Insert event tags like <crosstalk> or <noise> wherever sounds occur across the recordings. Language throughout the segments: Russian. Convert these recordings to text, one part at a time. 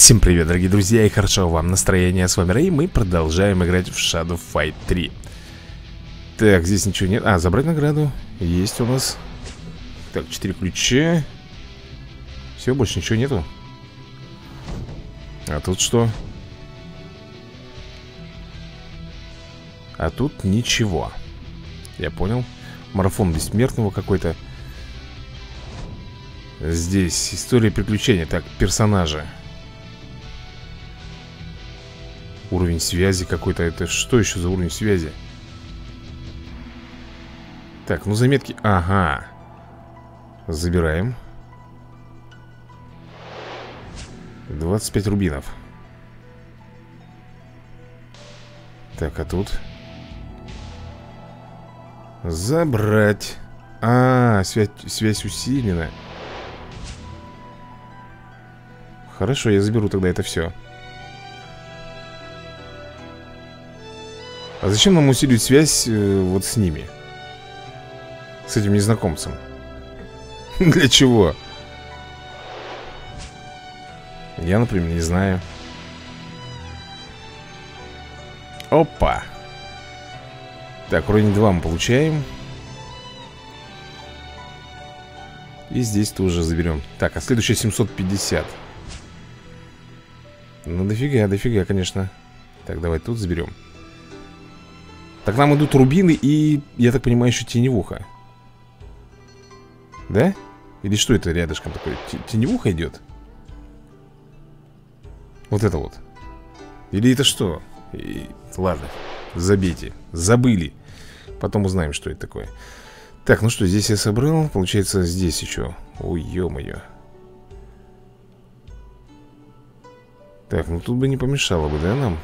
Всем привет, дорогие друзья, и хорошо вам настроение. С вами Рэй, мы продолжаем играть в Shadow Fight 3. Так, здесь ничего нет. А, забрать награду. Есть у нас. Так, 4 ключа. Все, больше ничего нету. А тут что? А тут ничего. Я понял. Марафон бессмертного какой-то. Здесь история приключений. Так, персонажи. Уровень связи какой-то. Это что еще за уровень связи? Так, ну заметки. Ага. Забираем. 25 рубинов. Так, а тут? Забрать. А, связь, связь усилена. Хорошо, я заберу тогда это все. А зачем нам усиливать связь э, вот с ними? С этим незнакомцем? <laughs> Для чего? Я, например, не знаю. Опа! Так, уровень 2 мы получаем. И здесь тоже заберем. Так, а следующее 750. Ну, дофига, дофига, конечно. Так, давай тут заберем. Так нам идут рубины и, я так понимаю, еще теневуха Да? Или что это рядышком такое? Теневуха идет? Вот это вот Или это что? И... Ладно, забейте Забыли Потом узнаем, что это такое Так, ну что, здесь я собрал Получается, здесь еще Ой, ё-моё Так, ну тут бы не помешало бы, да, нам?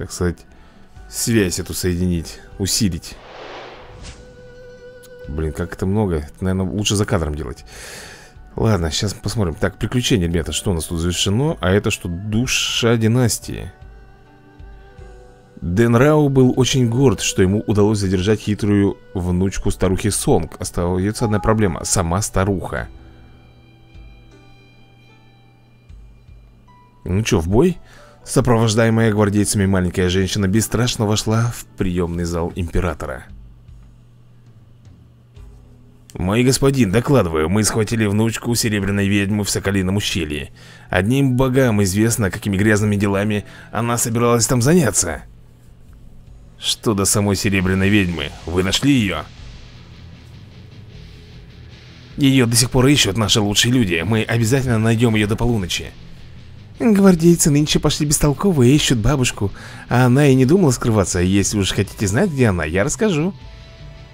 Так сказать, связь эту соединить, усилить. Блин, как это много. Это, наверное, лучше за кадром делать. Ладно, сейчас посмотрим. Так, приключения, ребята, что у нас тут завершено? А это что, душа династии. Дэн Рау был очень горд, что ему удалось задержать хитрую внучку старухи Сонг. Остается одна проблема. Сама старуха. Ну что, в бой? Сопровождаемая гвардейцами маленькая женщина бесстрашно вошла в приемный зал императора. «Мой господин, докладываю, мы схватили внучку серебряной ведьмы в Соколином ущелье. Одним богам известно, какими грязными делами она собиралась там заняться». «Что до самой серебряной ведьмы? Вы нашли ее?» «Ее до сих пор ищут наши лучшие люди. Мы обязательно найдем ее до полуночи». Гвардейцы нынче пошли бестолковые, ищут бабушку. А она и не думала скрываться. Если уж хотите знать, где она, я расскажу.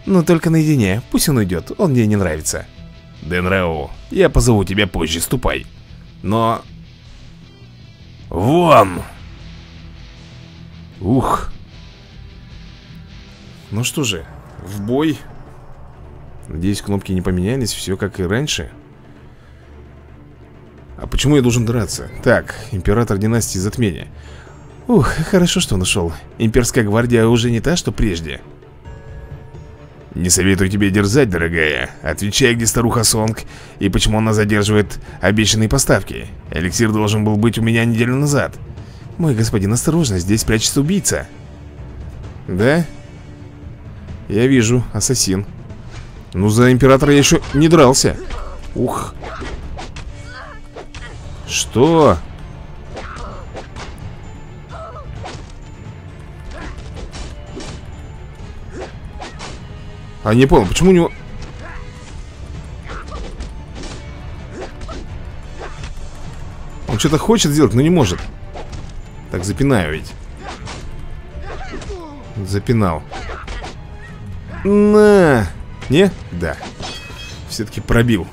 Но только наедине, пусть он уйдет, он мне не нравится. Денрео, я позову тебя позже, ступай. Но... Вон! Ух! Ну что же, в бой. Надеюсь, кнопки не поменялись, все как и раньше а почему я должен драться? Так, император династии затмения Ух, хорошо, что нашел. Имперская гвардия уже не та, что прежде. Не советую тебе дерзать, дорогая. Отвечай, где старуха Сонг И почему она задерживает обещанные поставки. Эликсир должен был быть у меня неделю назад. Мой господин, осторожно, здесь прячется убийца. Да? Я вижу, ассасин. Ну, за императора я еще не дрался. Ух что? А не понял, почему у него... Он что-то хочет сделать, но не может Так, запинаю ведь Запинал На! Не? Да Все-таки пробил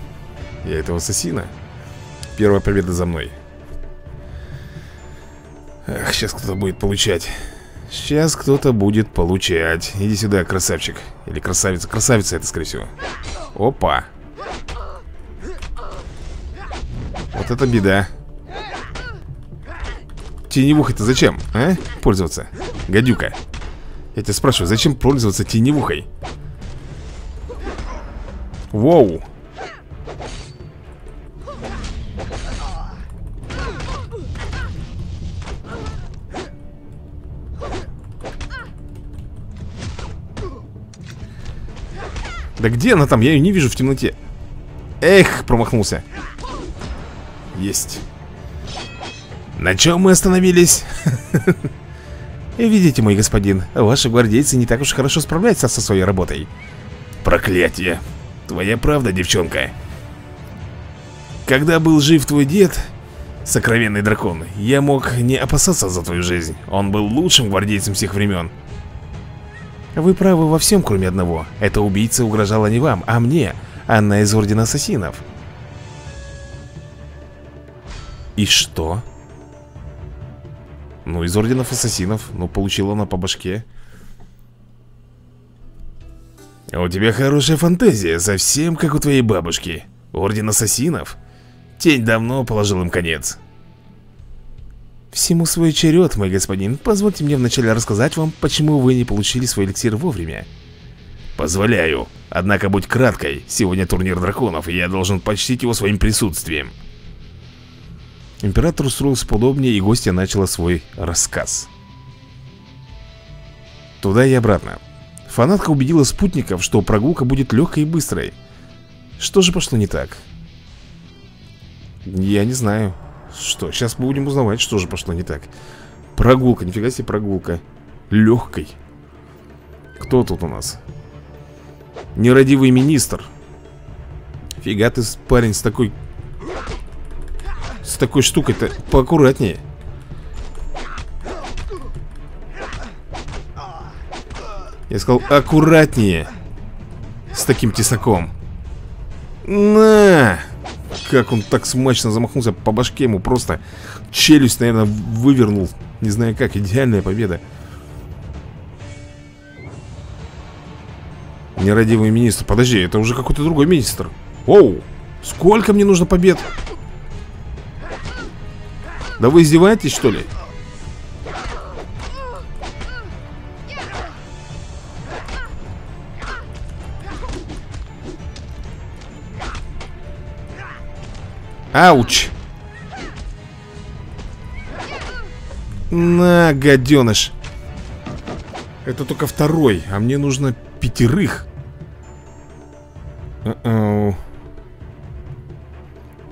Я этого ассасина Первая победа за мной. Эх, сейчас кто-то будет получать. Сейчас кто-то будет получать. Иди сюда, красавчик. Или красавица, красавица это, скорее всего. Опа. Вот это беда. Теневухой-то зачем, а? Пользоваться. Гадюка. Я тебя спрашиваю, зачем пользоваться теневухой? Воу Да где она там? Я ее не вижу в темноте. Эх, промахнулся. Есть. На чем мы остановились? <laughs> Видите, мой господин Ваши гвардейцы не так уж хорошо справляются со своей работой. Проклятие Твоя правда, девчонка. Когда был жив твой дед Сокровенный дракон Я мог не опасаться за твою жизнь. Он был лучшим гвардейцем всех времен Вы правы во всем, кроме одного. Эта убийца угрожала не вам, а мне. Она из Ордена Ассасинов. И что? Ну, из Орденов Ассасинов. Ну, получила она по башке. У тебя хорошая фантазия Совсем как у твоей бабушки. Орден Ассасинов. Тень давно положил им конец Всему свой черед, мой господин. Позвольте мне вначале рассказать вам, почему вы не получили свой эликсир вовремя. Позволяю. Однако будь краткой. Сегодня турнир драконов, и я должен почтить его своим присутствием. Император устроился поудобнее, и гостья начала свой рассказ. Туда и обратно. Фанатка убедила спутников, что прогулка будет легкой и быстрой. Что же пошло не так? Я не знаю Что, сейчас мы будем узнавать, что же пошло не так. Прогулка, нифига себе прогулка. Легкой Кто тут у нас? Нерадивый министр. Фига ты, парень, с такой С такой штукой-то Поаккуратнее. Я сказал, аккуратнее С таким тесаком На! Как он так смачно замахнулся по башке ему Просто челюсть, наверное, вывернул Не знаю как, идеальная победа Нерадивый министр Подожди, это уже какой-то другой министр Оу, сколько мне нужно побед? Да вы издеваетесь, что ли? Ауч! На, гаденыш Это только второй А мне нужно пятерых uh -oh.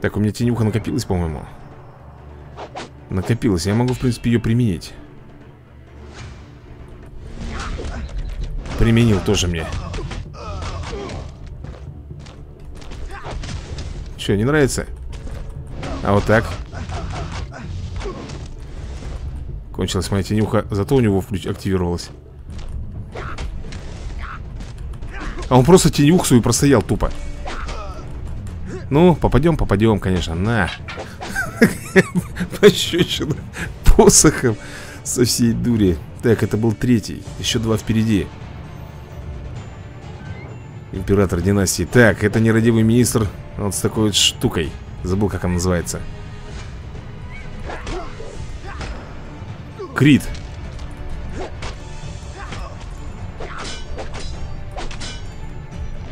Так, у меня тенюха накопилась, по-моему Накопилась, я могу, в принципе, ее применить Применил тоже мне Че, не нравится? А вот так. Кончилась моя тенюха Зато у него активировалась. А он просто тенюх свою простоял тупо. Ну, попадем, попадем, конечно На. <laughs> Пощечина Посохом Со всей дури. Так, это был третий Еще два впереди. Император династии. Так, это нерадивый министр Он с такой вот штукой Забыл, как он называется. Крит.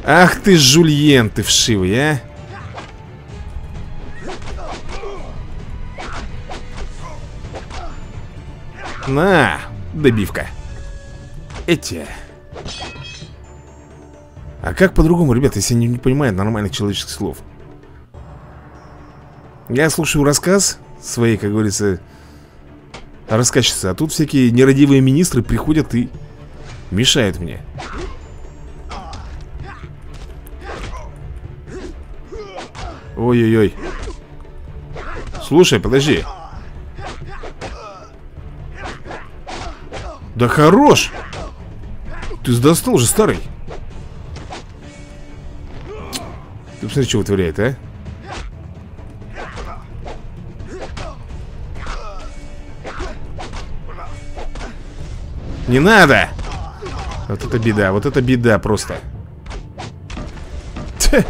Ах ты, жульен, ты вшивый, а? На, добивка. Эти. А как по-другому, ребята, если не понимают нормальных человеческих слов я слушаю рассказ своей, как говорится, рассказчицы А тут всякие нерадивые министры приходят и мешают мне. Ой-ой-ой. Слушай, подожди. Да хорош! Ты достал уже, старый. Ты посмотри, что вытворяет, а Не надо! Вот это беда, вот это беда просто Тьф,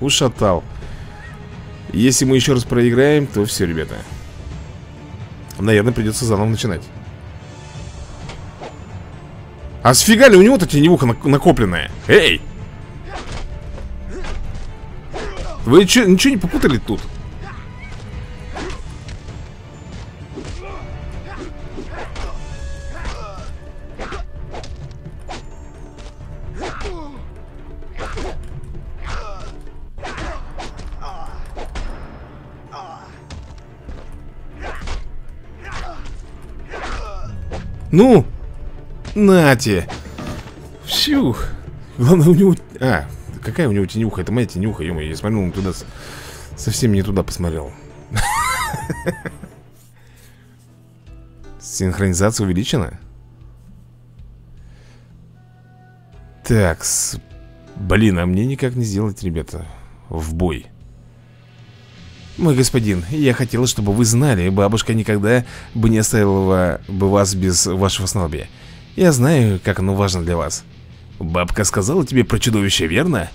Ушатал Если мы еще раз проиграем, то все, ребята Наверное, придется заново начинать А сфига ли у него-то теневуха накопленная? Эй! Вы что, ничего не попутали тут? Ну! Нате! Фью! Главное, у него... А, какая у него тенюха? Это моя тенюха, ё Я смотрю, он туда... Совсем не туда посмотрел. <laughs> Синхронизация увеличена? Так, блин, а мне никак не сделать, ребята, в бой. Мой господин, я хотела, чтобы вы знали, бабушка никогда бы не оставила бы вас без вашего снобия. Я знаю, как оно важно для вас. Бабка сказала тебе про чудовище, верно?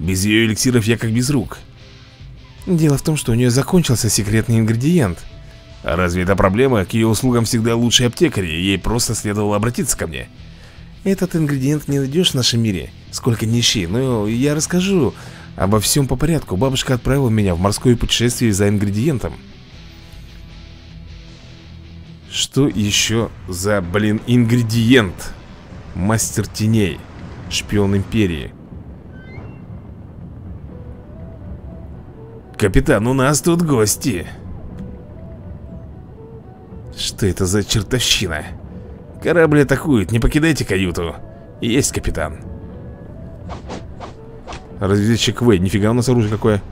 Без ее эликсиров я как без рук. Дело в том, что у нее закончился секретный ингредиент. А разве это проблема? К ее услугам всегда лучший аптекарь, и ей просто следовало обратиться ко мне. Этот ингредиент не найдешь в нашем мире, сколько ни но я расскажу обо всем по порядку. Бабушка отправила меня в морское путешествие за ингредиентом. Что еще за, блин, ингредиент? Мастер теней. Шпион империи. Капитан, у нас тут гости. Что это за чертовщина? Корабль атакует, не покидайте каюту Есть, капитан Разведчик В, нифига у нас оружие какое.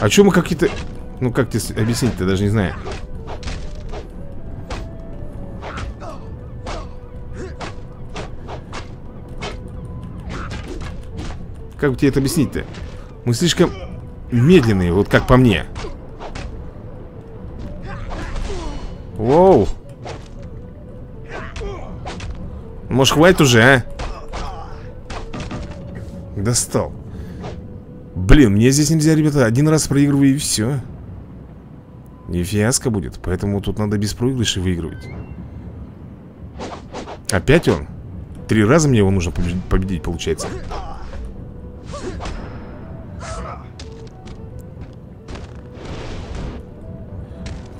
А чё мы какие-то... Ну как тебе объяснить-то, даже не знаю. Как тебе это объяснить-то? Мы слишком медленные, вот как по мне. Воу Может хватит уже, а? Достал. Блин, мне здесь нельзя, ребята Один раз проигрываю и все Не фиаско будет Поэтому тут надо без проигрышей выигрывать. Опять он? Три раза мне его нужно победить, получается.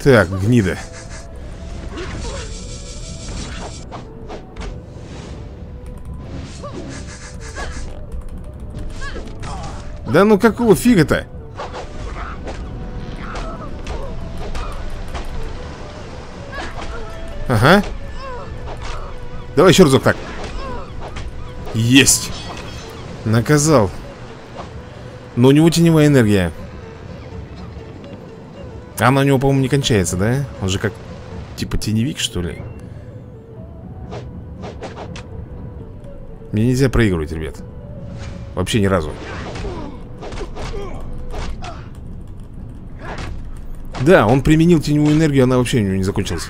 Так, гнида Да ну какого фига-то? Ага. Давай еще разок так. Есть. Наказал. Но у него теневая энергия. Она у него, по-моему, не кончается, да? Он же как Типа теневик, что ли? Мне нельзя проигрывать, ребят. Вообще ни разу Да, он применил теневую энергию, она вообще у него не закончилась.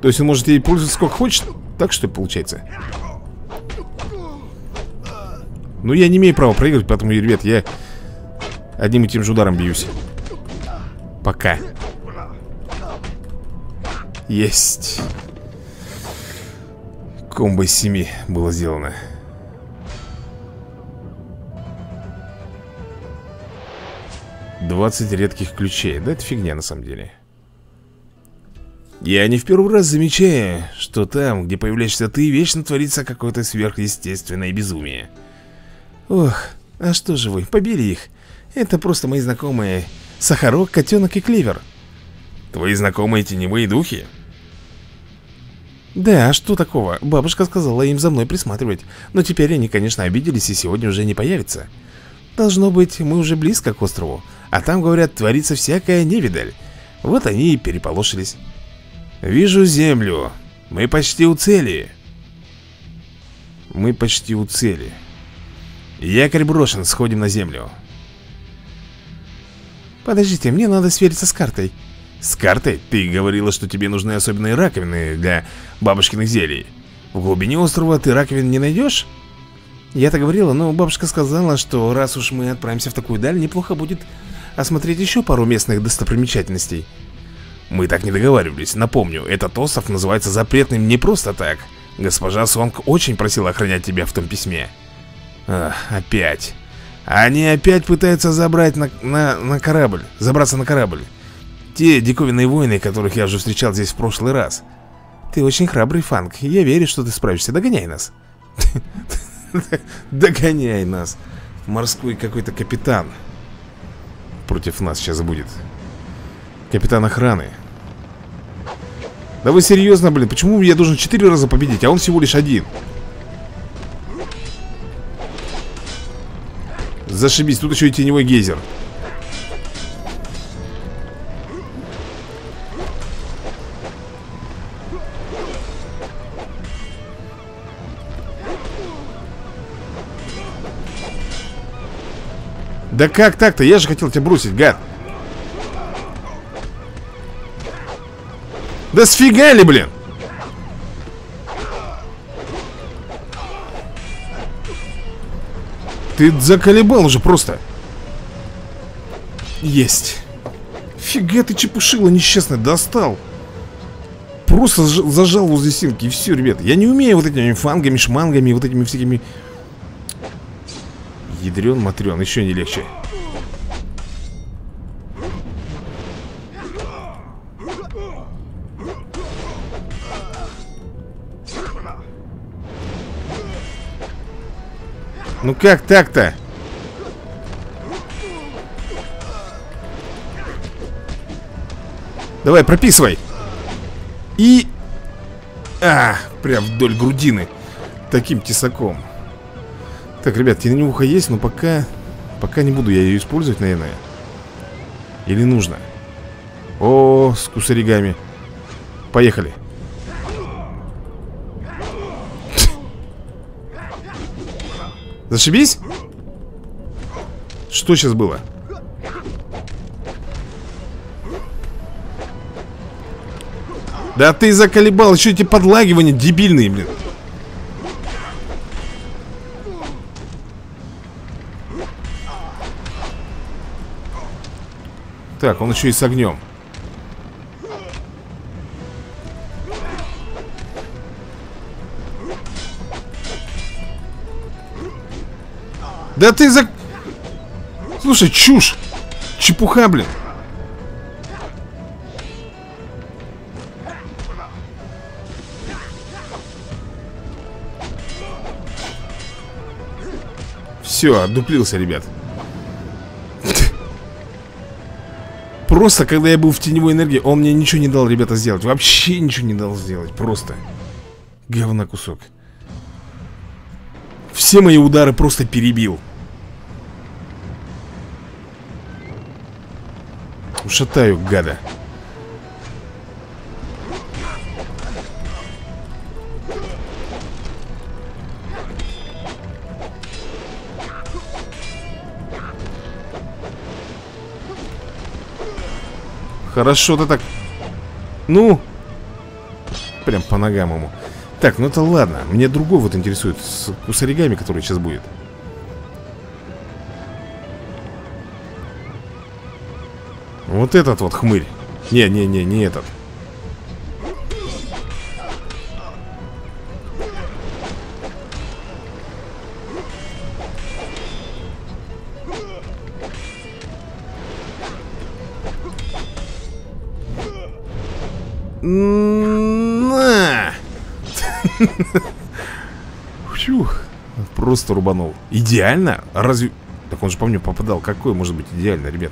То есть он может ей пользоваться сколько хочет? Так что получается? Ну, я не имею права проигрывать, поэтому, ребят, я одним и тем же ударом бьюсь. Пока. Есть. Комбо из семи было сделано. 20 редких ключей. Да это фигня на самом деле. Я не в первый раз замечаю, что там, где появляешься ты Вечно творится какое-то сверхъестественное безумие. Ох, а что же вы, побили их. Это просто мои знакомые Сахарок, котенок и клевер. Твои знакомые теневые духи? Да, а что такого? Бабушка сказала им за мной присматривать. Но теперь они, конечно, обиделись и сегодня уже не появятся. Должно быть, мы уже близко к острову а там, говорят, творится всякая невидаль. Вот они и переполошились. Вижу землю. Мы почти у цели. Мы почти у цели. Якорь брошен, сходим на землю. Подождите, мне надо свериться с картой. С картой? Ты говорила, что тебе нужны особенные раковины для бабушкиных зелий. В глубине острова ты раковин не найдешь? Я-то говорила, но бабушка сказала, что раз уж мы отправимся в такую даль, неплохо будет осмотреть еще пару местных достопримечательностей. Мы так не договаривались. Напомню, этот остров называется запретным не просто так. Госпожа Сонг очень просила охранять тебя в том письме. Ах, опять. Они опять пытаются забрать на, на, на корабль, забраться на корабль. Те диковинные воины, которых я уже встречал здесь в прошлый раз. Ты очень храбрый, Фанк. Я верю, что ты справишься. Догоняй нас. <laughs> Догоняй нас. Морской какой-то капитан Против нас сейчас будет? Капитан охраны. Да вы серьезно, блин Почему я должен четыре раза победить, а он всего лишь один? Зашибись, тут еще и теневой гейзер Да как так-то? Я же хотел тебя бросить, гад. Да сфига ли, блин? Ты заколебал уже просто. Есть. Фига ты чепушила несчастный, достал. Просто зажал возле стенки И все, ребят, я не умею вот этими фангами, шмангами Вот этими всякими Ядрен, матрен, еще не легче. Ну как так-то? Давай, прописывай. И... А, прям вдоль грудины Таким тесаком Так, ребят, теневуха есть, но пока... Пока не буду я ее использовать, наверное Или нужно? О, с кусаригами Поехали Зашибись? Что сейчас было? Да ты заколебал, еще эти подлагивания дебильные, блин Так, он еще и с огнем. Да ты за... Слушай, чушь! Чепуха, блин! Все, отдуплился, ребят Просто, когда я был в теневой энергии Он мне ничего не дал, ребята, сделать. Вообще ничего не дал сделать, просто. Говна кусок. Все мои удары просто перебил. Ушатаю, гада Хорошо ты так. Ну. Прям по ногам ему. Так, ну это ладно Мне другой вот интересует С кусаригами, который сейчас будет. Вот этот вот хмырь. Не-не-не, не этот На! Фух, просто рубанул Идеально? Разве... Так он же по мне попадал Какой может быть идеально, ребят?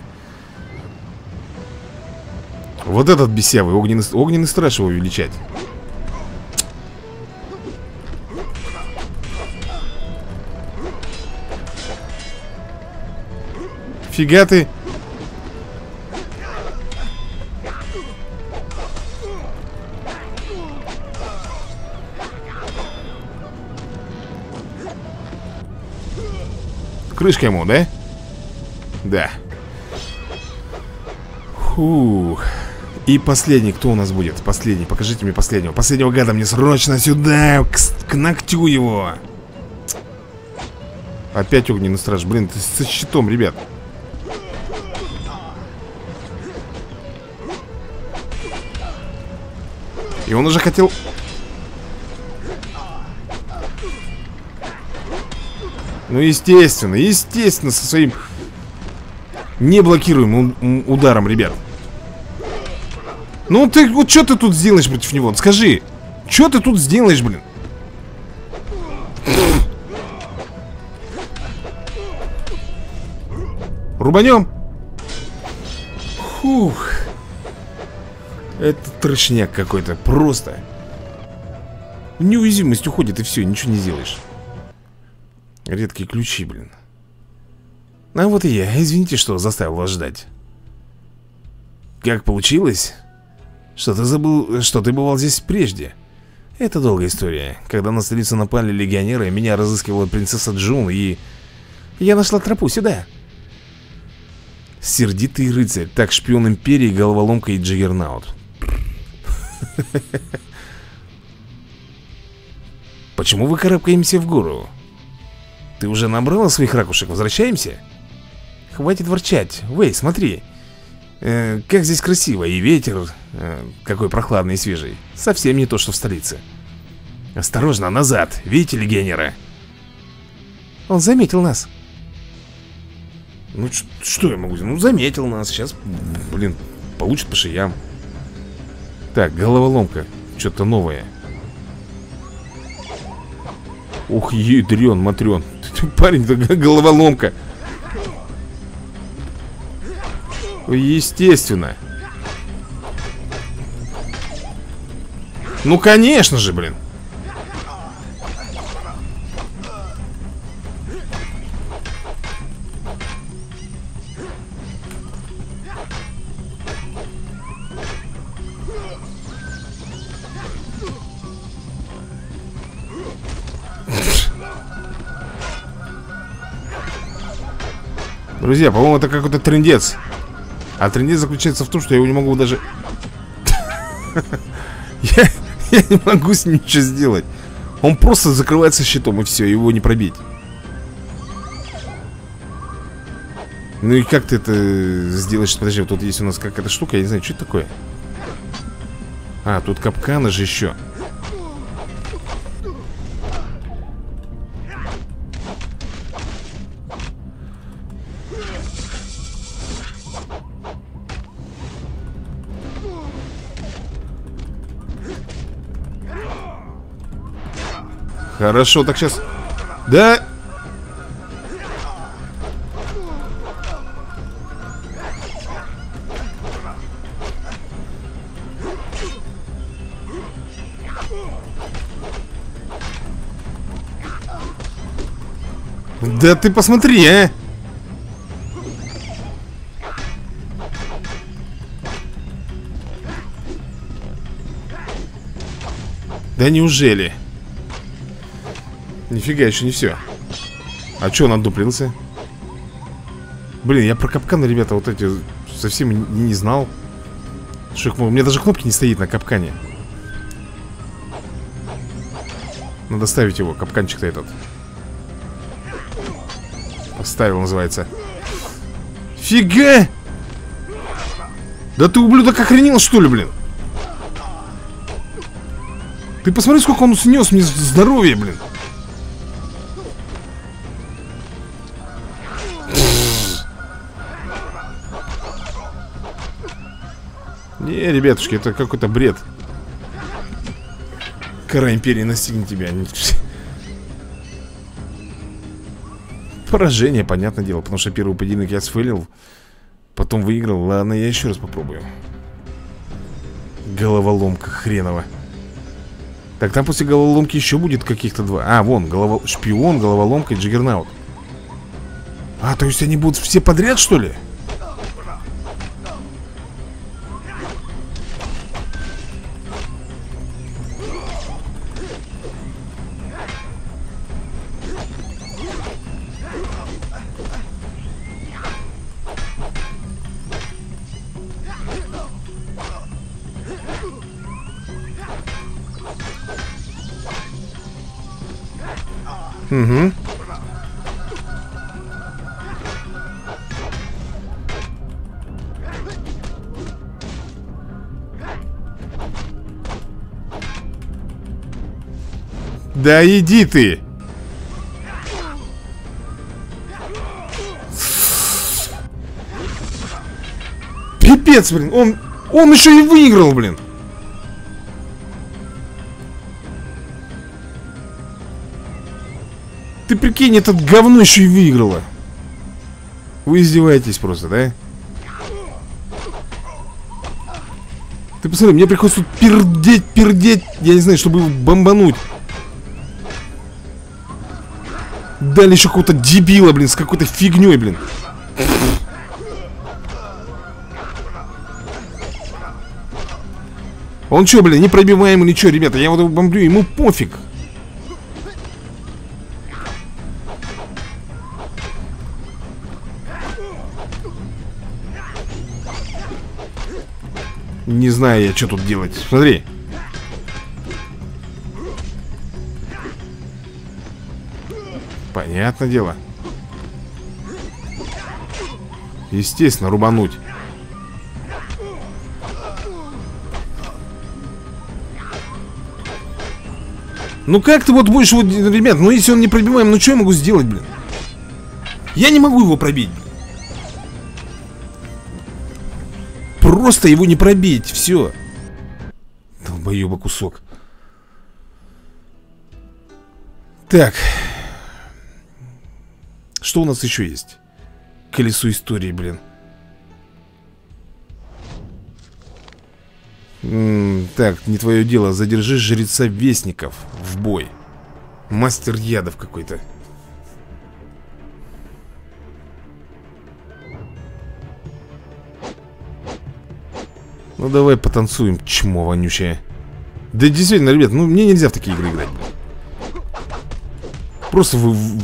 Вот этот бесявый, огненный, огненный страж его величать Фига ты Крышка ему, да? Да. Фух. И последний, кто у нас будет? Последний, покажите мне последнего. Последнего гада мне срочно сюда К, к ногтю его. Опять огненный страж. Блин, ты со щитом, ребят. И он уже хотел... Ну, естественно, естественно, со своим неблокируемым ударом, ребят ну ты, вот что ты тут сделаешь против него? Скажи Что ты тут сделаешь, блин? Рубанем! Фух. Это трешняк какой-то, просто. Неуязвимость уходит и все, ничего не сделаешь. Редкие ключи, блин. А вот и я, извините, что заставил вас ждать. Как получилось? Что ты забыл, что ты бывал здесь прежде? Это долгая история. Когда на столицу напали легионеры, меня разыскивала принцесса Джун и... Я нашла тропу сюда. Сердитый рыцарь, так шпион империи, головоломка и джиггернаут. <laughs> Почему вы карабкаемся в гору? Ты уже набрала своих ракушек? Возвращаемся? Хватит ворчать. Вэй, смотри. Э, как здесь красиво. И ветер э, какой прохладный и свежий. Совсем не то, что в столице. Осторожно, назад. Видите легионера? Он заметил нас. Ну, что я могу? Ну, заметил нас. Сейчас, блин, получит по шиям. Так, головоломка. Что-то новое. Ух, ядрен, матрен. <laughs> Парень, это головоломка. Естественно. Ну, конечно же, блин. Друзья, по-моему, это какой-то трендец. А трендец заключается в том, что я его не могу даже <laughs> я, не могу с ним ничего сделать. Он просто закрывается щитом и все, его не пробить. Ну и как ты это сделаешь? Подожди, вот тут есть у нас какая-то штука, я не знаю, что это такое. А, тут капканы же еще Хорошо, так сейчас... Да! Да ты посмотри, а! Да неужели? Нифига, еще не все А что он отдуплился? Блин, я про капканы, ребята, вот эти совсем не, не знал Что их, у меня даже кнопки не стоит на капкане Надо ставить его, капканчик-то этот Поставил, называется Фига! Да ты, ублюдок, охренел, что ли, блин? Ты посмотри, сколько он снес мне здоровья, блин ребятушки, это какой-то бред. Кара Империи настигнет тебя Поражение, понятное дело Потому что первый поединок я сфейлил Потом выиграл. Ладно, я еще раз попробую. Головоломка хренова. Так, там после головоломки еще будет каких-то два. А, вон, головол... шпион, головоломка и джиггернаут. А, то есть они будут все подряд, что ли? Угу. Да иди ты! Пипец, блин, он, он еще и выиграл, блин. Прикинь, этот говно еще и выиграла. Вы издеваетесь просто, да? Ты посмотри, мне приходится тут пердеть, пердеть Я не знаю, чтобы его бомбануть Дали еще какого-то дебила, блин, с какой-то фигней, блин Он что, блин, не пробиваемый ничего, ребята Я вот его бомблю, ему пофиг Не знаю я, что тут делать Смотри Понятное дело Естественно, рубануть Ну как ты вот будешь вот, ребят, ну если он не пробиваем, ну что я могу сделать, блин? Я не могу его пробить. Просто его не пробить, все Долбоеба кусок. Так. Что у нас еще есть? Колесо истории, блин. М -м Так, не твое дело. Задержи жреца вестников в бой. Мастер ядов какой-то Ну давай потанцуем, чмо вонючее. Да действительно, ребят, ну мне нельзя в такие игры играть. Просто вы... <laughs>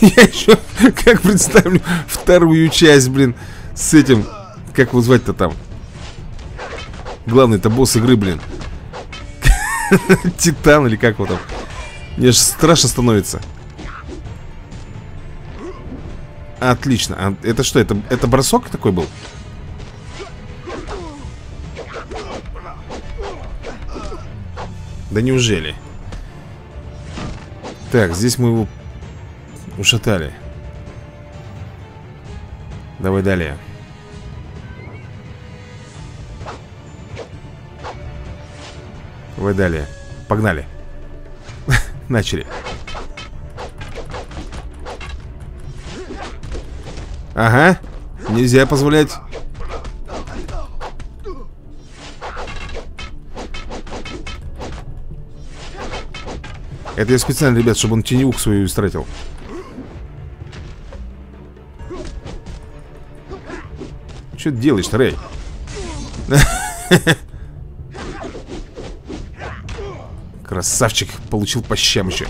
Я еще как представлю вторую часть, блин С этим Как его звать-то там? Главный-то босс игры, блин. <laughs> Титан или как его там? Мне же страшно становится Отлично. А это что, это, это бросок такой был? Да неужели? Так, здесь мы его ушатали. Давай далее. Давай далее. Погнали. <laughs> Начали. Ага, нельзя позволять. Это я специально, ребят, чтобы он теневух свою истратил. Что ты делаешь-то, Рэй? <laughs> Красавчик, получил по щам еще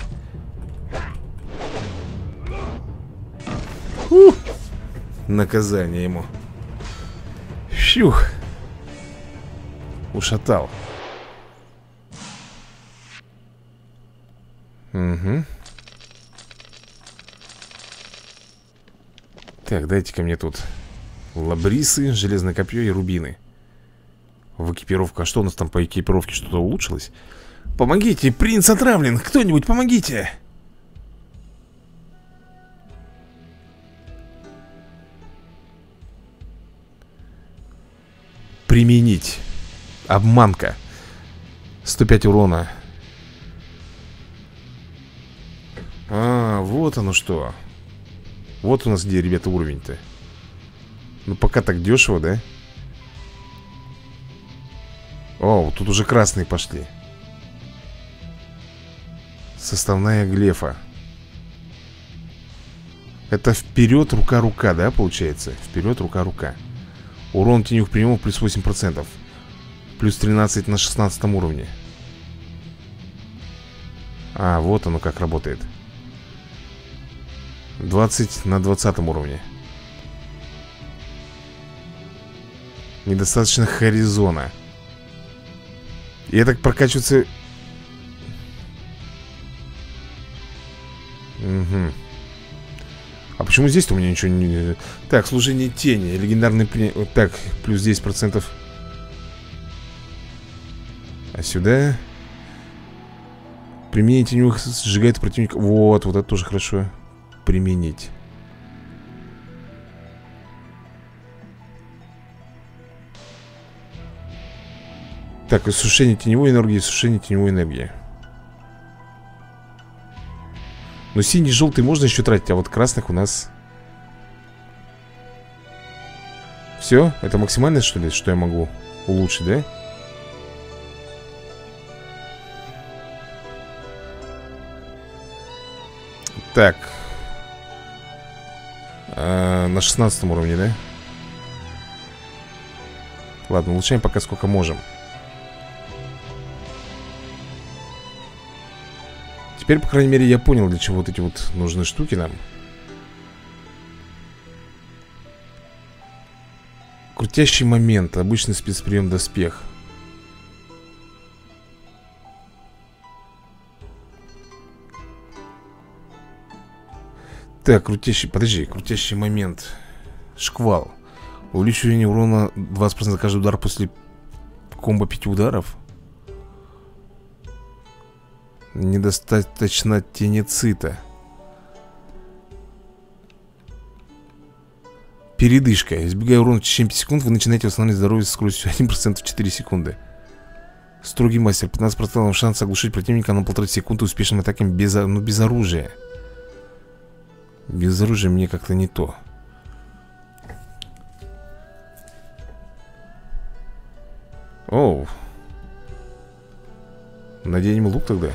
наказание ему. Фух. Ушатал. Угу. Так, дайте-ка мне тут лабрисы, железное копье и рубины. В экипировку. А что у нас там по экипировке? Что-то улучшилось? Помогите, принц отравлен! Кто-нибудь помогите! Применить. Обманка. 105 урона. А, вот оно что. Вот у нас где, ребята, уровень-то. Ну, пока так дешево, да? О, тут уже красные пошли. Составная глефа. Это вперед рука-рука, да, получается? Вперед рука-рука Урон теневых приемов плюс 8% Плюс 13 на 16 уровне. А, вот оно как работает. 20 на 20 уровне. Недостаточно хоризона. И это прокачивается Угу а почему здесь-то у меня ничего не... Так, служение тени, легендарный... Вот так, плюс 10% А сюда... Применение теневых сжигает противника. Вот, вот это тоже хорошо. Применить. Так, иссушение теневой энергии, иссушение теневой энергии Но синий, желтый можно еще тратить, а вот красных у нас... Все? Это максимальное, что ли, что я могу улучшить, да? Так а, На 16 уровне, да? Ладно, улучшаем пока сколько можем Теперь, по крайней мере, я понял, для чего вот эти вот нужны штуки нам. Крутящий момент, обычный спецприем доспех. Так, крутящий, подожди, крутящий момент. Шквал. Увеличивание урона 20% за каждый удар после комбо 5 ударов Недостаточно тенецита Передышка. Избегая урона в течение 5 секунд Вы начинаете восстанавливать здоровье со скоростью <laughs> 1% в 4 секунды. Строгий мастер. 15% шанс оглушить противника на полторы секунды успешным атаками без, ну, без оружия. Без оружия мне как-то не то. Оу. Наденем лук тогда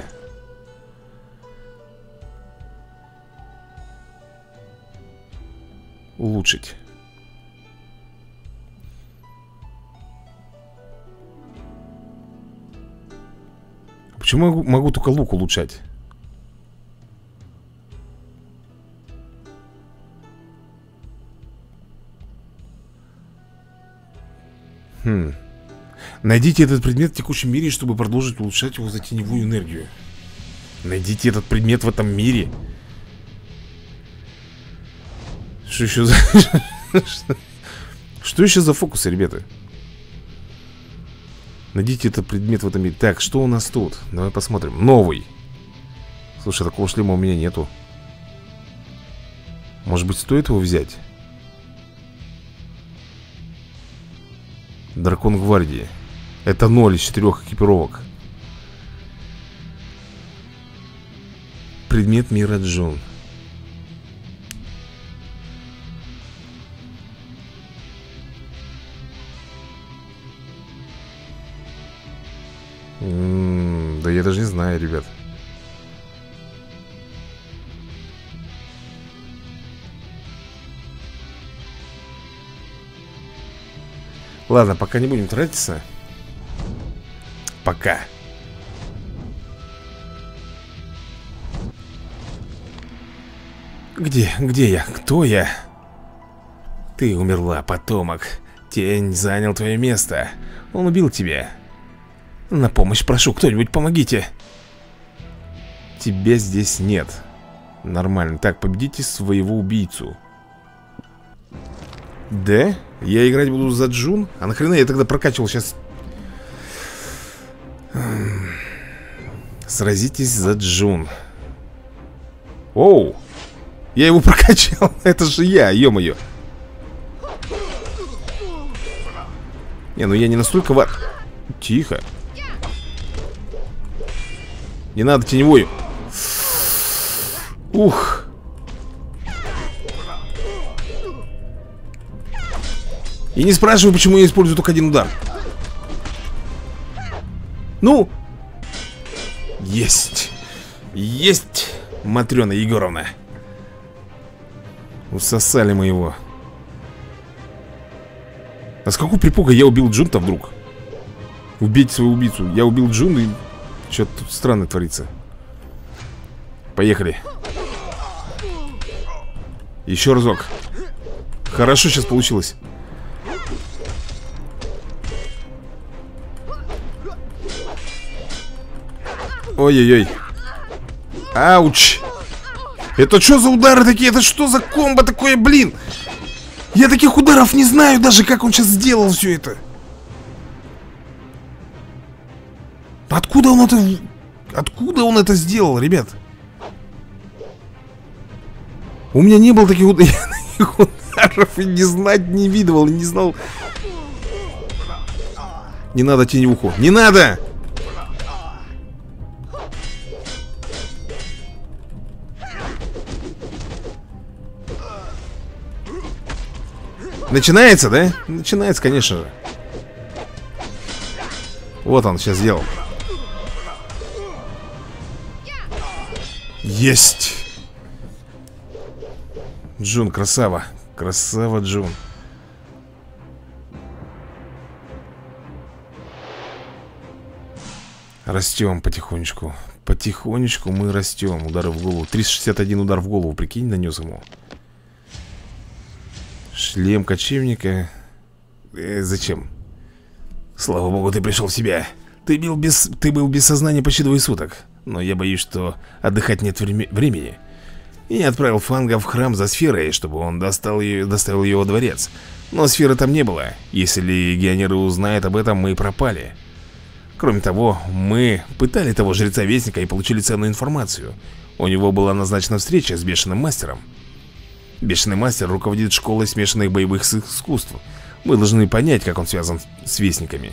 Улучшить Почему могу, могу только лук улучшать? Хм. Найдите этот предмет в текущем мире, чтобы продолжить улучшать его за теневую энергию. Найдите этот предмет в этом мире. Что еще за... <laughs> Что еще за фокусы, ребята? Найдите этот предмет в этом мире. Так, что у нас тут? Давай посмотрим. Новый. Слушай, такого шлема у меня нету. Может быть, стоит его взять? Дракон гвардии Это ноль из четырех экипировок Предмет мира Джун знаю, ребят. Ладно, пока не будем тратиться. Пока. Где, где я? Кто я? Ты умерла, потомок. Тень занял твое место. Он убил тебя. На помощь прошу, кто-нибудь помогите Тебя здесь нет. Нормально, так, победите своего убийцу. Да? Я играть буду за Джун? А нахрена я тогда прокачивал сейчас? Сразитесь за Джун. Оу! Я его <laughs> прокачал. Это же я, ё-моё. Не, ну я не настолько ва... Тихо. Не надо теневую Ух. И не спрашивай, почему я использую только один удар. Ну. Есть. Есть Матрена Егоровна. Усосали мы его. А с какого припуга я убил Джун-то вдруг? Убить свою убийцу. Я убил Джун и Что-то тут странно творится. Поехали Еще разок Хорошо сейчас получилось Ой-ой-ой Ауч Это что за удары такие? Это что за комбо такое, блин? Я таких ударов не знаю даже, как он сейчас сделал все это Откуда он это... Откуда он это сделал, ребят? У меня не было <laughs> таких, ударов и не знать не видывал, не знал Не надо теневуху. Не надо! Начинается, да? Начинается, конечно же. Вот он сейчас сделал. Есть! Джун, красава. Красава, Джун. Растем потихонечку. Потихонечку мы растем. Удары в голову. 361 удар в голову, прикинь, нанес ему. Шлем кочевника. Э, зачем? Слава богу, ты пришел в себя. Ты был без, ты был без сознания почти двое суток. Но я боюсь, что отдыхать нет времени. И отправил Фанга в храм за сферой, чтобы он достал ее, доставил ее во дворец. Но сферы там не было. Если легионеры узнают об этом, мы пропали. Кроме того, мы пытали того жреца-вестника и получили ценную информацию. У него была назначена встреча с бешеным мастером. Бешеный мастер руководит школой смешанных боевых искусств. Мы должны понять, как он связан с вестниками.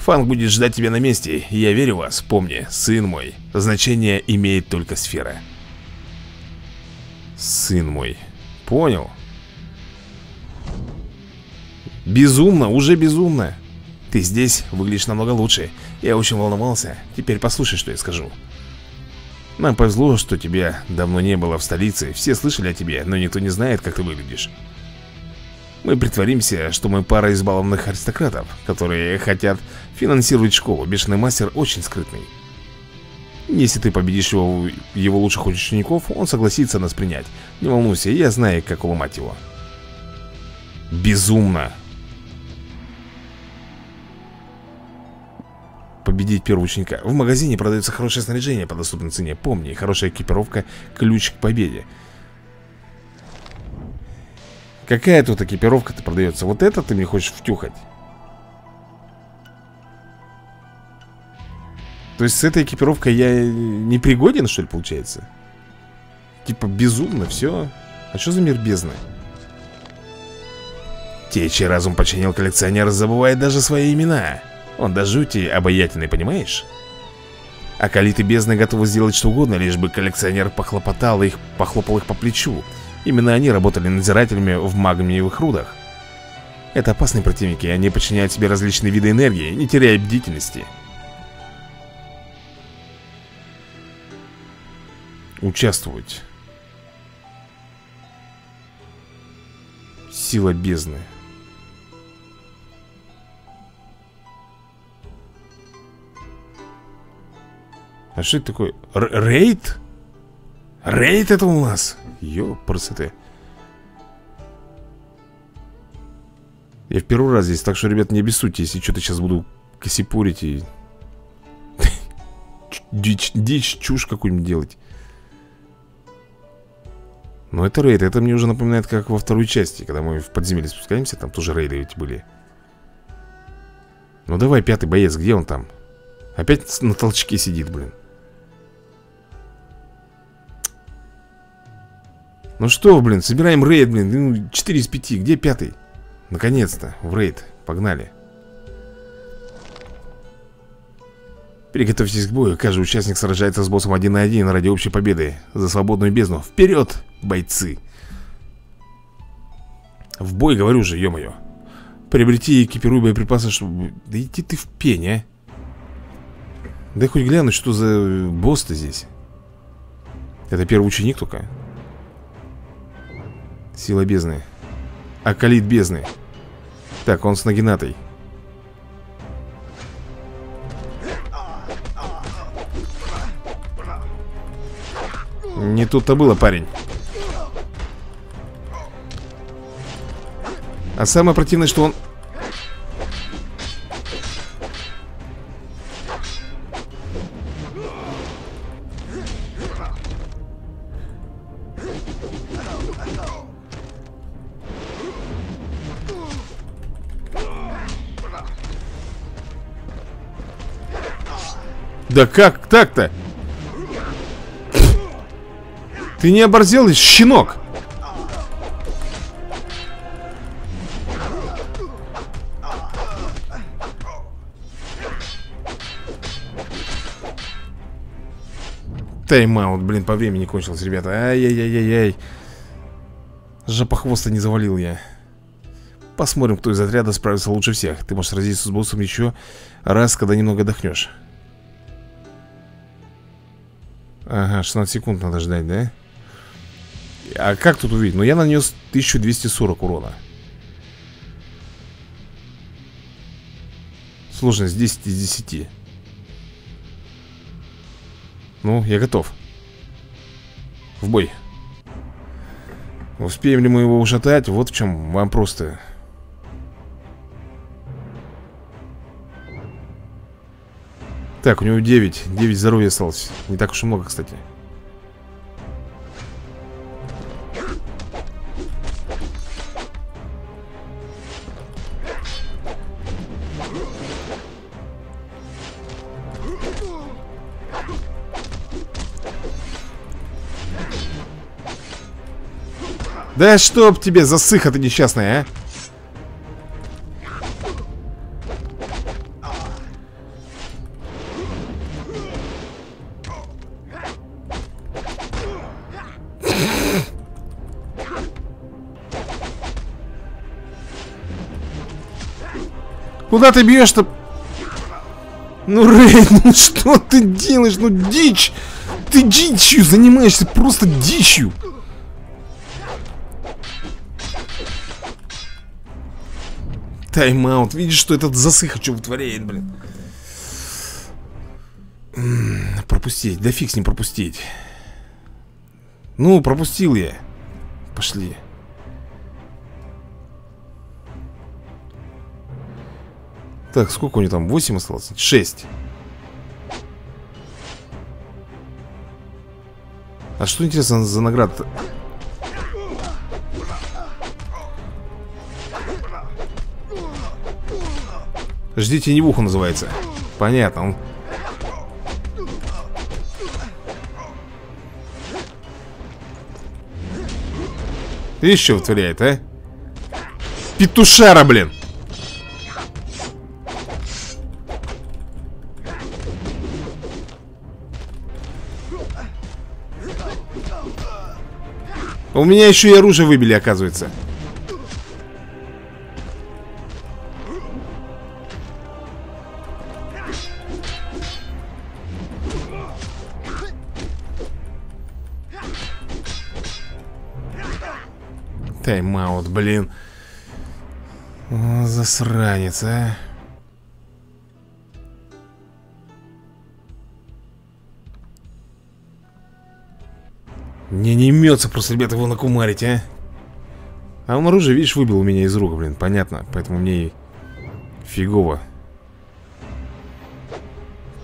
Фанг будет ждать тебя на месте, я верю вас. Помни, сын мой, значение имеет только сфера. Сын мой. Понял. Безумно, уже безумно. Ты здесь выглядишь намного лучше. Я очень волновался. Теперь послушай, что я скажу. Нам повезло, что тебя давно не было в столице. Все слышали о тебе, но никто не знает, как ты выглядишь. Мы притворимся, что мы пара избалованных аристократов, которые хотят финансировать школу. Бешеный мастер очень скрытный. Если ты победишь его, его лучших учеников, он согласится нас принять. Не волнуйся, я знаю, как уломать его. Безумно. Победить первого ученика. В магазине продается хорошее снаряжение по доступной цене. Помни, хорошая экипировка – ключ к победе. Какая тут экипировка-то продается? Вот это ты мне хочешь втюхать? То есть с этой экипировкой я не пригоден, что ли, получается? Типа безумно, все. А что за мир бездны? Те, чей разум починил коллекционер, забывает даже свои имена. Он до жути обаятельный, понимаешь? А калиты бездны готовы сделать что угодно, лишь бы коллекционер похлопотал их, похлопал их по плечу. Именно они работали надзирателями в магмиевых рудах. Это опасные противники, они подчиняют себе различные виды энергии, не теряя бдительности. Участвовать. Сила бездны. А что это такое? Р рейд? Рейд это у нас? Ёпрсоты. Я в первый раз здесь, так что, ребят, не обессудьте, если что-то сейчас буду косипурить и... <laughs> дичь, дичь, чушь какую-нибудь делать. Но это рейд, это мне уже напоминает, как во второй части, когда мы в подземелье спускаемся, там тоже рейды эти были. Ну давай, пятый боец, где он там? Опять на толчке сидит, блин. Ну что, блин, собираем рейд, блин ну, 4 из 5, где пятый? Наконец-то, в рейд, погнали Приготовьтесь к бою, каждый участник сражается с боссом один на один ради общей победы. За свободную бездну, вперед, бойцы! В бой, говорю же, ё-моё. Приобрети и экипируй боеприпасы, чтобы... Да иди ты в пень, а! Дай хоть глянуть, что за босс-то здесь. Это первый ученик только. Сила бездны. Акалит бездны. Так, он с Нагинатой Не тут-то было, парень А самое противное, что он Да как так-то? Ты не оборзел, щенок? Тайм-аут, блин, по времени кончилось, ребята. Ай-яй-яй-яй-яй. Жопохвоста не завалил я. Посмотрим, кто из отряда справится лучше всех. Ты можешь сразиться с боссом еще раз, когда немного отдохнешь. Ага, 16 секунд надо ждать, да? А как тут увидеть? Ну, я нанес 1240 урона. Сложность 10 из 10 Ну, я готов. В бой. Успеем ли мы его ушатать? Вот в чем вам просто Так, у него 9 9 здоровья осталось. Не так уж и много, кстати Да чтоб тебе засыха ты несчастная, а Куда ты бьешь-то? Ну, Рейд, ну что ты делаешь? Ну, дичь! Ты дичью занимаешься, просто дичью! Тайм-аут. Видишь, что этот засыха что вытворяет, блин. пропустить. Да фиг с ним пропустить. Ну, пропустил я. Пошли. Так, сколько у него там? 8 осталось? 6 А что интересно за награда Ждите невуху называется. Понятно, он Видишь, что вытворяет, а? Петушара, блин! У меня еще и оружие выбили, оказывается Тайм-аут, блин. О, Засранец, а. Мне не имется просто, ребята, его накумарить, а. А он оружие, видишь, выбил у меня из рук, блин, понятно. Поэтому мне и фигово.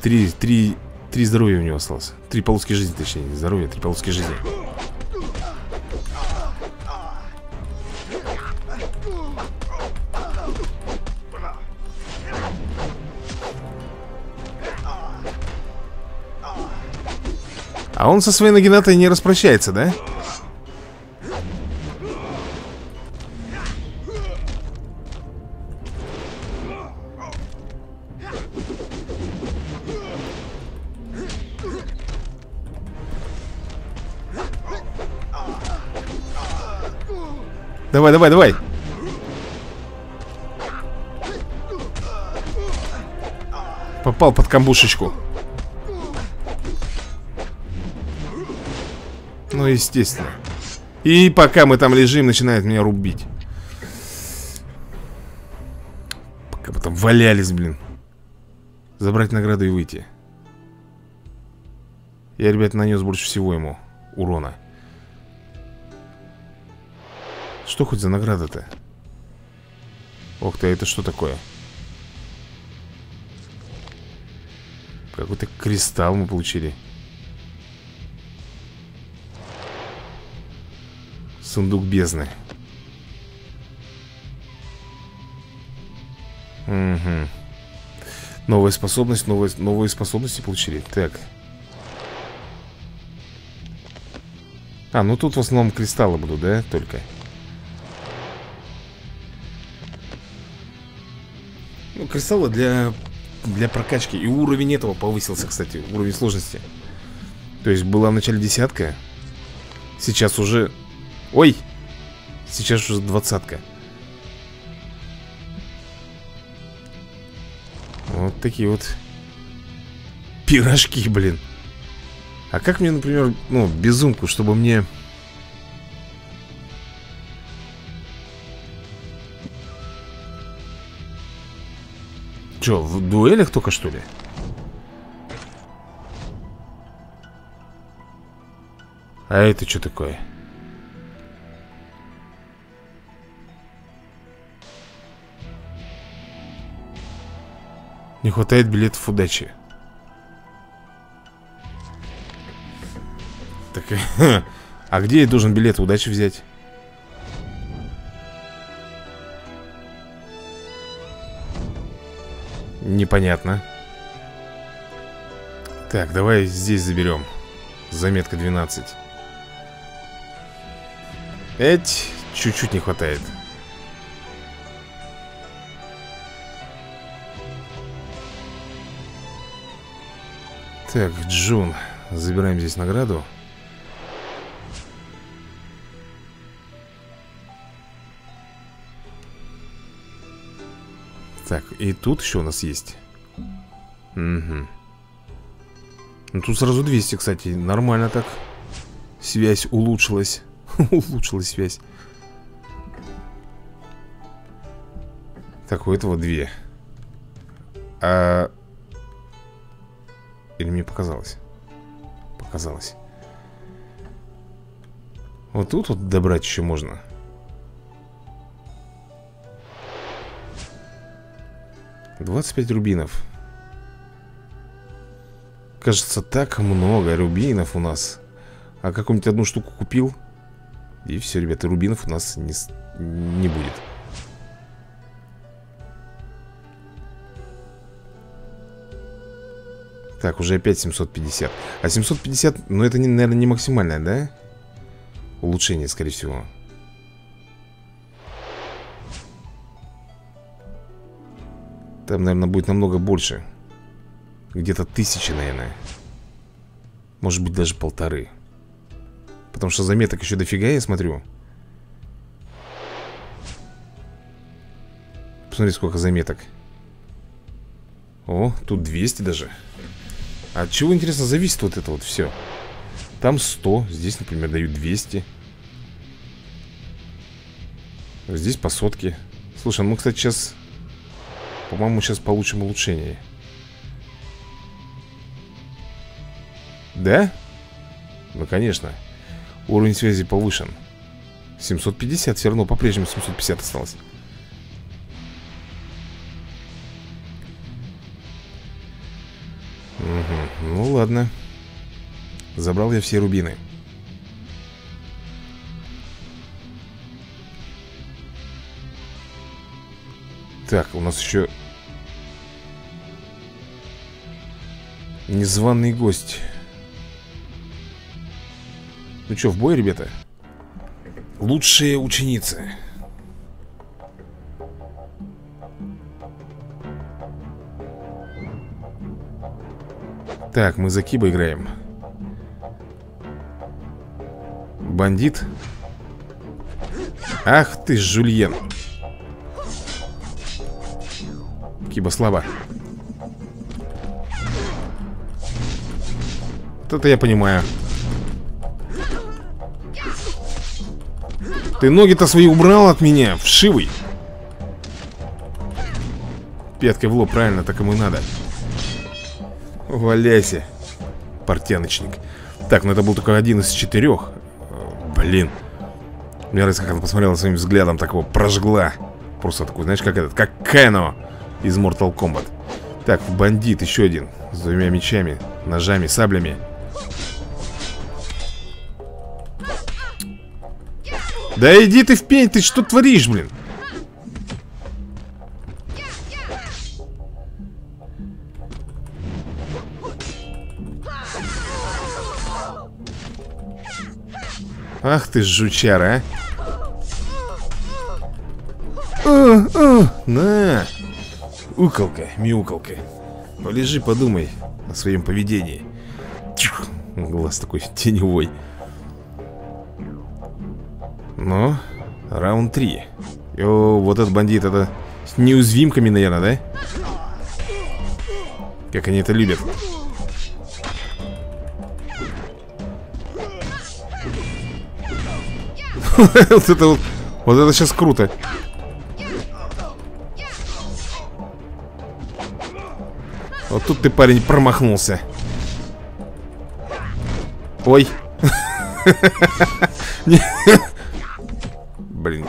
Три, три, три здоровья у него осталось. Три полоски жизни, точнее, не здоровья, три полоски жизни А он со своей нагинатой не распрощается, да? Давай, давай, давай Попал под камбушечку Естественно. И пока мы там лежим, начинает меня рубить. Пока мы там валялись, блин. Забрать награду и выйти. Я, ребят, нанес больше всего ему урона. Что хоть за награда-то? Ох ты, а это что такое? Какой-то кристалл мы получили Сундук бездны. Угу. Новая способность, новые, новые способности получили. Так. А, ну тут в основном кристаллы будут, да, только. Ну, кристаллы для, для прокачки. И уровень этого повысился, кстати, уровень сложности. То есть была в начале десятка Сейчас уже... Ой! Сейчас уже двадцатка Вот такие вот Пирожки, блин А как мне, например, ну, безумку, чтобы мне Че, в дуэлях только что ли? А это что такое? Не хватает билетов удачи. Так, <laughs> а где я должен билет удачи взять? Непонятно. Так, давай здесь заберем. Заметка 12 Эть, чуть-чуть не хватает Так, Джун Забираем здесь награду. Так, и тут еще у нас есть. Угу Ну тут сразу 200, кстати Нормально так. Связь улучшилась. <laughs> Улучшилась связь. Так, у этого две. А... Или мне показалось? Показалось. Вот тут вот добрать еще можно. 25 рубинов. Кажется, так много рубинов у нас. А какую-нибудь одну штуку купил? И все, ребята, рубинов у нас не, не будет Так, уже опять 750 А 750, ну это, наверное, не максимальное, да? Улучшение, скорее всего. Там, наверное, будет намного больше. Где-то тысячи, наверное. Может быть, даже полторы. Потому что заметок еще дофига, я смотрю. Посмотри, сколько заметок. О, тут 200 даже от чего, интересно, зависит вот это вот все? Там 100, здесь, например, дают 200 Здесь по сотке Слушай, ну мы, кстати, сейчас по-моему, сейчас получим улучшение Да? Ну, конечно Уровень связи повышен 750, все равно по-прежнему 750 осталось угу. Ну, ладно. Забрал я все рубины. Так, у нас еще Незваный гость. Ну что, в бой, ребята? Лучшие ученицы Так, мы за Киба играем. Бандит. Ах ты, Жульен. Киба слабо Вот это я понимаю. Ты ноги-то свои убрал от меня, вшивый. Пяткой в лоб, правильно, так ему и надо Валяйся Портяночник. Так, ну это был только один из четырех. Блин. Мне нравится, как она посмотрела своим взглядом Такого прожгла. Просто такой, знаешь, как этот, как Кэно из Mortal Kombat. Так, бандит еще один. С двумя мечами, ножами, саблями. Да иди ты в пень, ты что творишь, блин? Ах ты жучара, а. О, о, на. Уколка, мяуколка. Полежи, подумай о своем поведении. Тих, Глаз такой теневой. Ну, раунд 3 О, вот этот бандит, это с неуязвимками, наверное, да? Как они это любят <laughs> Вот это вот. Вот это сейчас круто. Вот тут ты, парень, промахнулся. Ой. <laughs> Блин.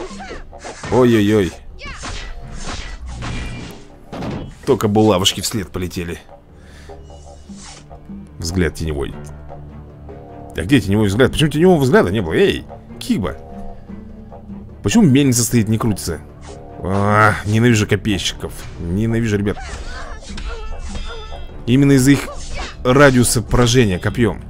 Ой-ой-ой. Только булавушки вслед полетели. Взгляд теневой. А где теневой взгляд? Почему теневого взгляда не было? Эй, Киба Почему мельница стоит, не крутится? А, ненавижу копейщиков. Ненавижу, ребят. Именно из-за их радиуса поражения копьем.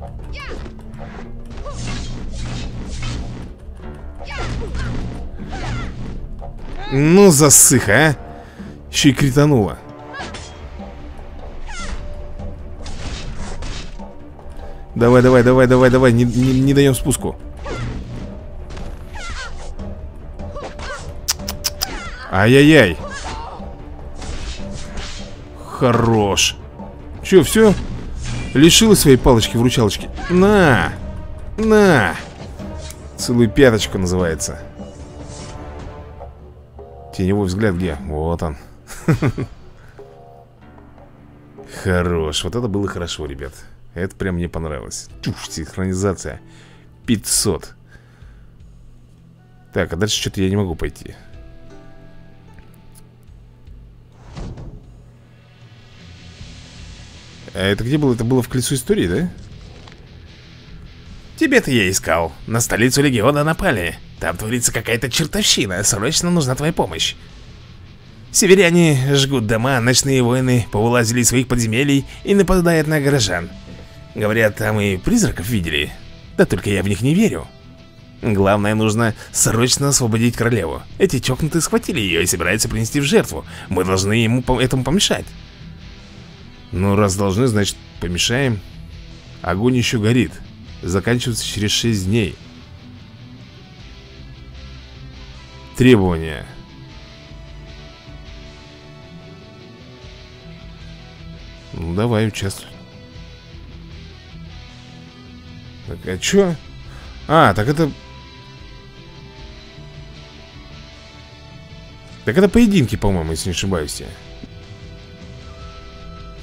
Ну, засыха, а? Еще и кританула Давай, давай, давай, давай, давай Не, не, не даем спуску Ай-яй-яй. Хорош. Че, все? Лишилась своей палочки-вручалочки На! На! Целую пяточку называется. Теневой взгляд где? Вот он. <laughs> Хорош, вот это было хорошо, ребят. Это прям мне понравилось. Чушь, синхронизация. 500 Так, а дальше что-то я не могу пойти А это где было? Это было в колесу истории, да? Тебе-то я искал. На столицу Легиона напали. Там творится какая-то чертовщина. Срочно нужна твоя помощь. Северяне жгут дома, ночные воины повылазили из своих подземелий и нападают на горожан. Говорят, там и призраков видели. Да только я в них не верю. Главное, нужно срочно освободить королеву. Эти чокнутые схватили ее и собираются принести в жертву. Мы должны ему этому помешать. Ну, раз должны, значит, помешаем. Огонь еще горит. Заканчивается через 6 дней. Требования. Ну, давай, участвуй. Так, а чё? А, так это... Так это поединки, по-моему, если не ошибаюсь я.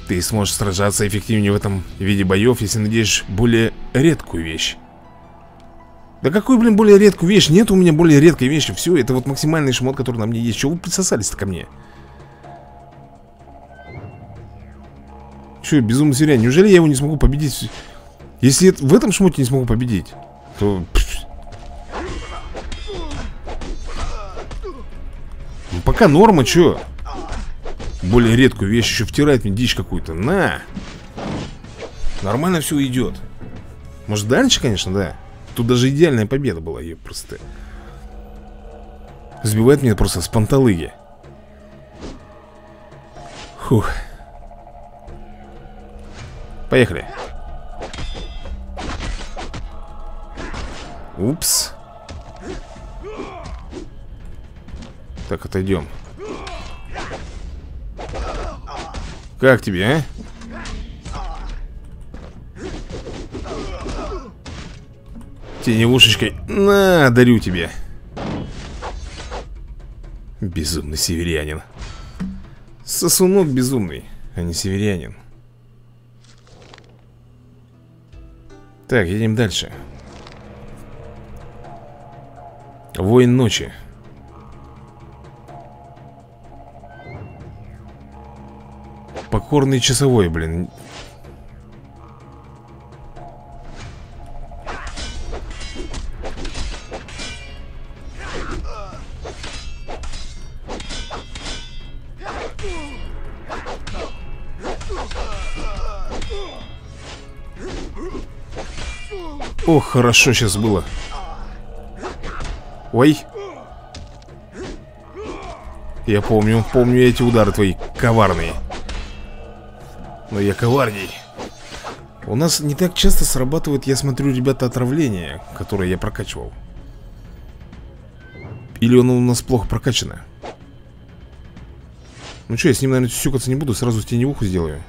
Ты сможешь сражаться эффективнее в этом виде боев, если надеешь более редкую вещь. Да какую, блин, более редкую вещь? Нет у меня более редкой вещи. Все, это вот максимальный шмот, который на мне есть. Чего вы присосались-то ко мне? Че, безумный зря. Неужели я его не смогу победить? Если в этом шмоте не смогу победить, то... Ну, пока норма, чё? Более редкую вещь еще втирает мне дичь какую-то. На! Нормально все идет. Может дальше, конечно, да. Тут даже идеальная победа была ее просто. Сбивает меня просто с панталыги. Фух. Поехали. Упс. Так, отойдем. Как тебе, а? Теневушечкой На, дарю тебе. Безумный северянин. Сосунок безумный, а не северянин. Так, едем дальше. Воин ночи Покорный часовой, блин. Ох, хорошо сейчас было. Ой. Я помню, помню эти удары твои коварные но я коварней У нас не так часто срабатывает, я смотрю, ребята, отравление, которое я прокачивал. Или оно у нас плохо прокачано? Ну что, я с ним, наверное, сюкаться не буду, сразу теневуху сделаю.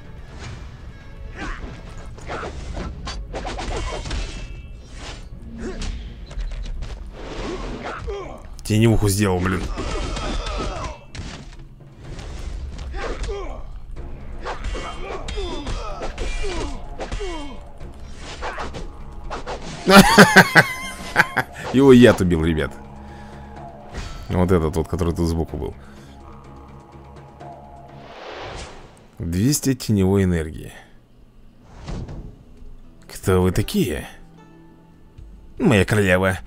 Теневуху сделал, блин. <laughs> Его яд убил, ребят. Вот этот вот, который тут сбоку был. 200 теневой энергии. Кто вы такие? Моя королева.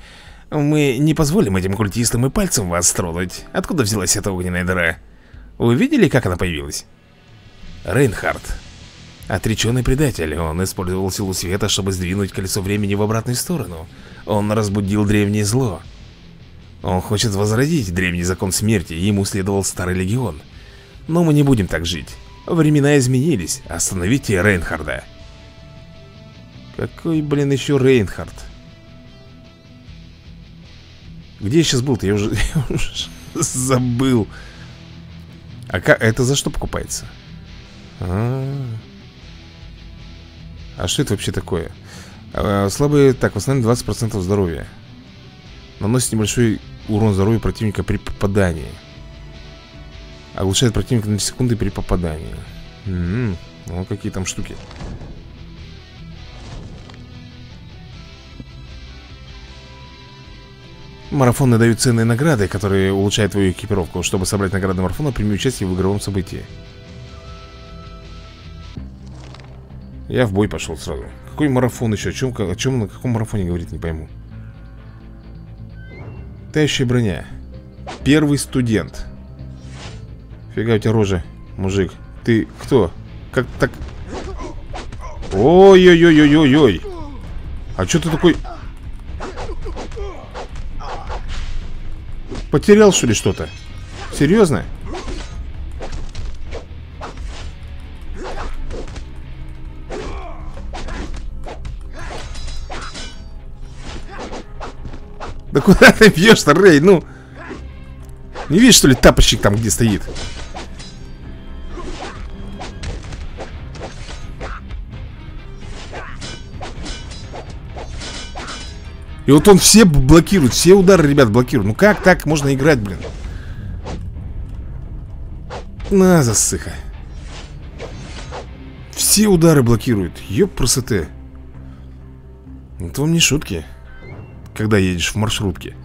Мы не позволим этим культистам и пальцем вас тронуть. Откуда взялась эта огненная дыра? Вы видели, как она появилась? Рейнхард. Отреченный предатель. Он использовал силу света, чтобы сдвинуть колесо времени в обратную сторону. Он разбудил древнее зло. Он хочет возродить древний закон смерти, ему следовал Старый Легион. Но мы не будем так жить. Времена изменились. Остановите Рейнхарда. Какой, блин, еще Рейнхард? Где я сейчас был-то? Я уже, <laughs> я уже забыл. А как, это за что покупается? А, -а, что это вообще такое? А, слабые, так, в основном 20% здоровья. Наносит небольшой урон здоровью противника при попадании. Оглушает противника на секунды при попадании. М -м -м, ну, какие там штуки. Марафоны дают ценные награды, которые улучшают твою экипировку. Чтобы собрать награды марафона, прими участие в игровом событии. Я в бой пошел сразу. Какой марафон еще? О чем, о чем на каком марафоне говорит, не пойму. Тающая броня. Первый студент. Фига у тебя рожа, мужик. Ты кто? Как так? Ой-ой-ой-ой-ой-ой. А что ты такой... Потерял, что ли, что-то? Серьезно? Да куда ты бьешь-то, Рэй? Ну... Не видишь, что ли, тапочек там где стоит? И вот он все блокирует, все удары, ребят, блокирует. Ну как так можно играть, блин? На, засыха. Все удары блокируют. Ёп, красоты. Это вам не шутки. Когда едешь в маршрутке.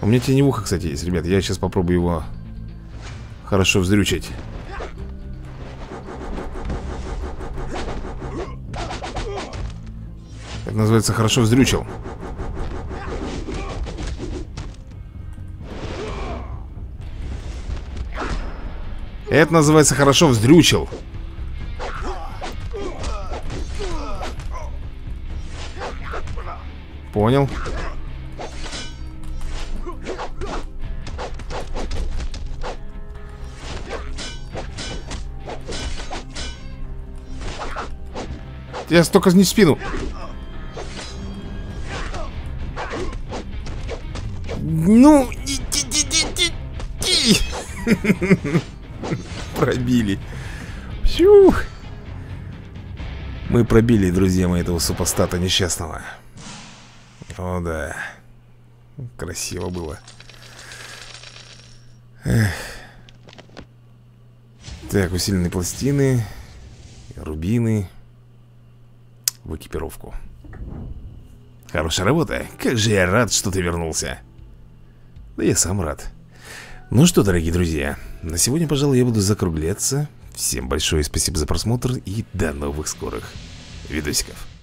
У меня теневуха, кстати, есть, ребят. Я сейчас попробую его хорошо вздрючить. Это называется хорошо вздрючил. Это называется хорошо вздрючил. Понял. Я столько не спину. Ну, <laughs> пробили. Фух. Мы пробили, друзья мои, этого супостата несчастного. О, да. Красиво было. Эх. Так, усиленные пластины, рубины в экипировку. Хорошая работа. Как же я рад, что ты вернулся. Да я сам рад. Ну что, дорогие друзья, на сегодня, пожалуй, я буду закругляться. Всем большое спасибо за просмотр и до новых скорых видосиков.